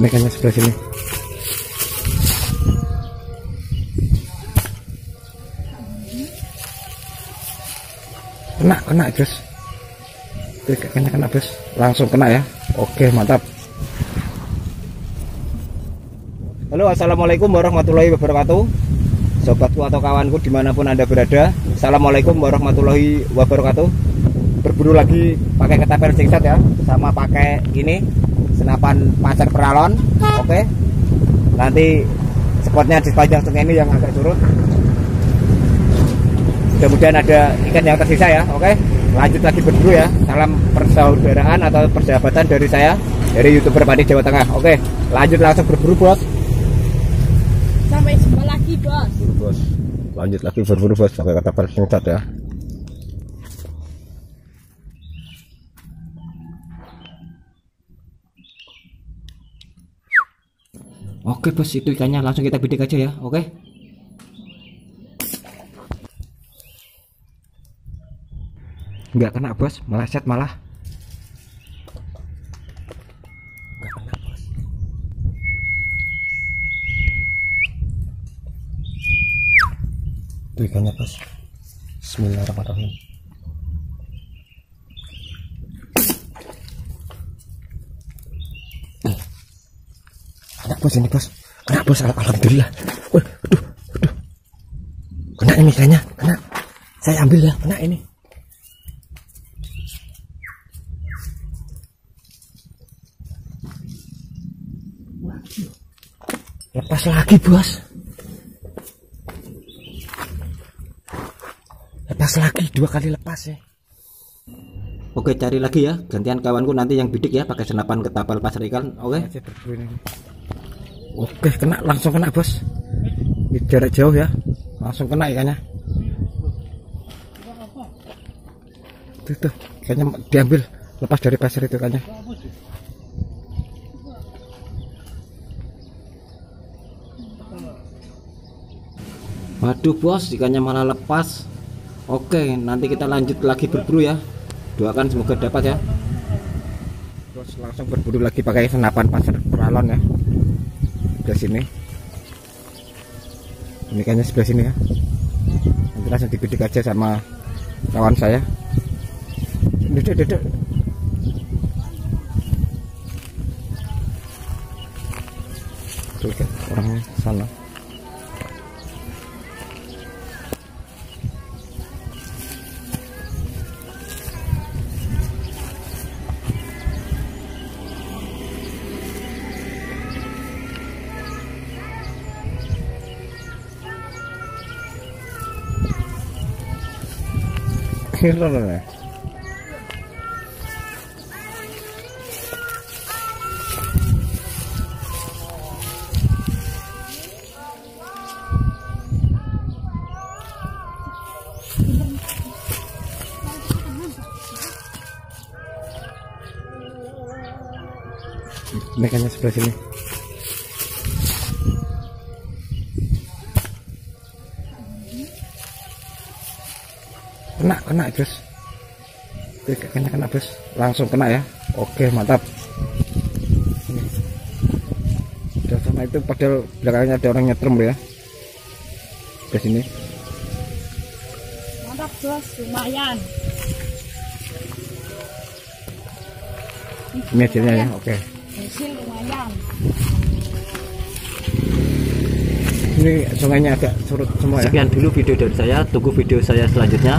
Mekanya sebelah sini. Kena, kena. Oke, kena, kena, Bos. Langsung kena ya. Oke, mantap. Halo, assalamualaikum warahmatullahi wabarakatuh. Sobatku atau kawanku di mana pun anda berada, assalamualaikum warahmatullahi wabarakatuh. Berburu lagi pakai ketapel singset ya, sama pakai ini senapan pasar peralon. Oke, nanti spotnya di sepanjang sungai ini yang agak surut. Mudah-mudahan ada ikan yang tersisa ya. Oke, lanjut lagi berburu ya. Salam persaudaraan atau persahabatan dari saya dari youtuber Padi Jawa Tengah. Oke, lanjut langsung berburu bos. Sampai jumpa lagi, Bos. bos lanjut lagi berburu bos pakai kata persingkat ya Oke bos itu ikannya. Langsung kita bidik aja ya. Oke. Nggak kena bos. Meleset malah. Nggak bos. Itu ikannya bos. Bismillahirrahmanirrahim bos ini bos. Kena bos Al- alhamdulillah. Wih, aduh aduh. Kena ini ikannya kena. Saya ambil ya kena ini. Lepas lagi bos. Lepas lagi dua kali lepas ya. Oke cari lagi ya. Gantian kawanku nanti yang bidik ya pakai senapan ketapel pasar ikan oke oke kena langsung kena bos Ini jarak jauh ya langsung kena ikannya tuh tuh ikannya diambil lepas dari pasar itu ikannya Waduh bos, ikannya malah lepas. Oke, nanti kita lanjut lagi berburu ya. Doakan semoga dapat ya. Bos langsung berburu lagi pakai senapan pasar peralon ya. Ke sini. Ini ikannya sebelah sini ya. Nanti langsung dibidik aja sama kawan saya. Duduk, duduk. Kan orangnya sana. 100 dólares. Déjame Kena, kena, Bos. Oke, kena, kena, Bos. Langsung kena ya. Oke, mantap. Ini. Udah sama itu padahal belakangnya ada orang nyetrum ya. Ke sini. Mantap, Bos. Lumayan. Ini hasilnya ya. Oke. Hasil lumayan. Ini sungainya agak surut semua ya. Sekian dulu video dari saya, tunggu video saya selanjutnya.